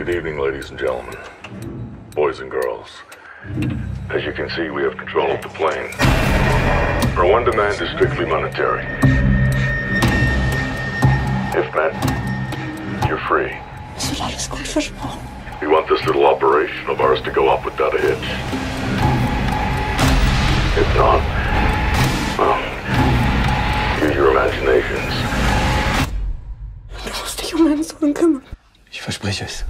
Good evening, ladies and gentlemen, boys and girls. As you can see, we have control of the plane. Our one demand is strictly monetary. If met, you're free. We want this little operation of ours to go off without a hitch. If not, well, use your imaginations. Du musst dich um meinen Sohn kümmern. Ich verspreche es.